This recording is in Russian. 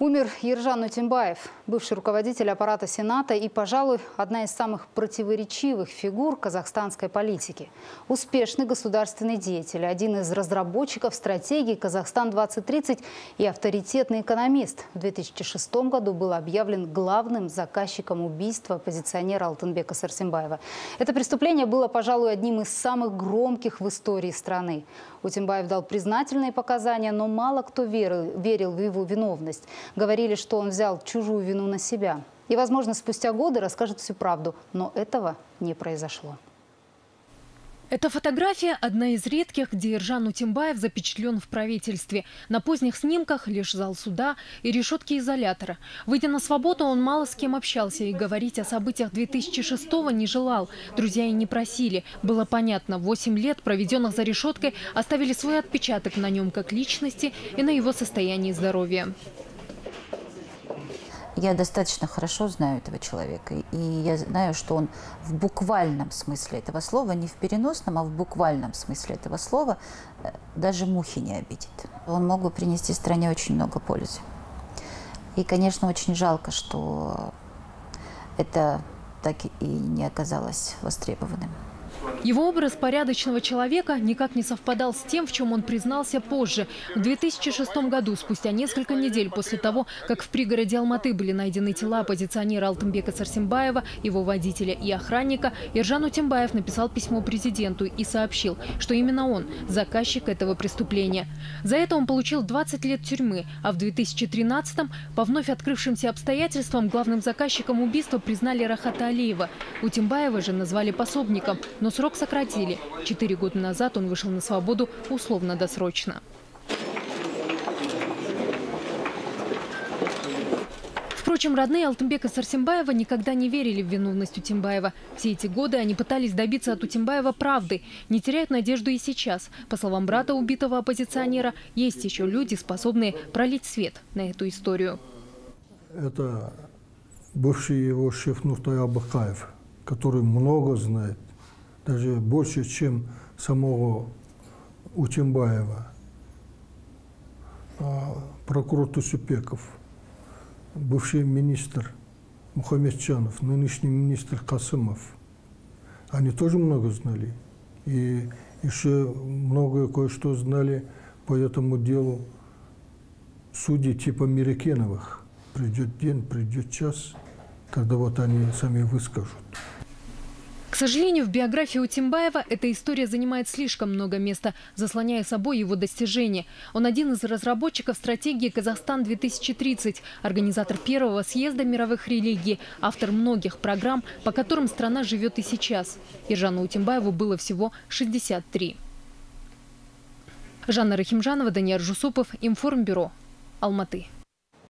Умер Ержан Утимбаев, бывший руководитель аппарата Сената и, пожалуй, одна из самых противоречивых фигур казахстанской политики. Успешный государственный деятель, один из разработчиков стратегии «Казахстан-2030» и авторитетный экономист. В 2006 году был объявлен главным заказчиком убийства оппозиционера Алтынбека Сарсембаева. Это преступление было, пожалуй, одним из самых громких в истории страны. Утимбаев дал признательные показания, но мало кто верил, верил в его виновность. Говорили, что он взял чужую вину на себя. И, возможно, спустя годы расскажет всю правду. Но этого не произошло. Эта фотография – одна из редких, где Иржан Утимбаев запечатлен в правительстве. На поздних снимках лишь зал суда и решетки изолятора. Выйдя на свободу, он мало с кем общался и говорить о событиях 2006-го не желал. Друзья и не просили. Было понятно, 8 лет, проведенных за решеткой, оставили свой отпечаток на нем как личности и на его состоянии здоровья. Я достаточно хорошо знаю этого человека, и я знаю, что он в буквальном смысле этого слова, не в переносном, а в буквальном смысле этого слова, э, даже мухи не обидит. Он мог бы принести стране очень много пользы. И, конечно, очень жалко, что это так и не оказалось востребованным. Его образ порядочного человека никак не совпадал с тем, в чем он признался позже. В 2006 году, спустя несколько недель после того, как в пригороде Алматы были найдены тела оппозиционера Алтынбека Сарсимбаева, его водителя и охранника, Ержан Утембаев написал письмо президенту и сообщил, что именно он – заказчик этого преступления. За это он получил 20 лет тюрьмы, а в 2013-м по вновь открывшимся обстоятельствам главным заказчиком убийства признали Рахата Алиева. Утембаева же назвали пособником, но срок сократили. Четыре года назад он вышел на свободу условно-досрочно. Впрочем, родные Алтынбека Сарсембаева никогда не верили в виновность Утимбаева. Все эти годы они пытались добиться от Утимбаева правды, не теряют надежду и сейчас. По словам брата убитого оппозиционера, есть еще люди, способные пролить свет на эту историю. Это бывший его шеф Нуртай Абакаев, который много знает даже больше, чем самого Утимбаева, а прокурор Тусюпеков, бывший министр Мухаммедчанов, нынешний министр Касымов. Они тоже много знали. И еще многое кое-что знали по этому делу судьи типа Мирикеновых. Придет день, придет час, когда вот они сами выскажут. Сожалению, в биографии Утимбаева эта история занимает слишком много места, заслоняя собой его достижения. Он один из разработчиков стратегии «Казахстан-2030», организатор первого съезда мировых религий, автор многих программ, по которым страна живет и сейчас. Ержану Утимбаеву было всего 63. Жанна Рахимжанова, Даниил Жусупов, Информбюро, Алматы.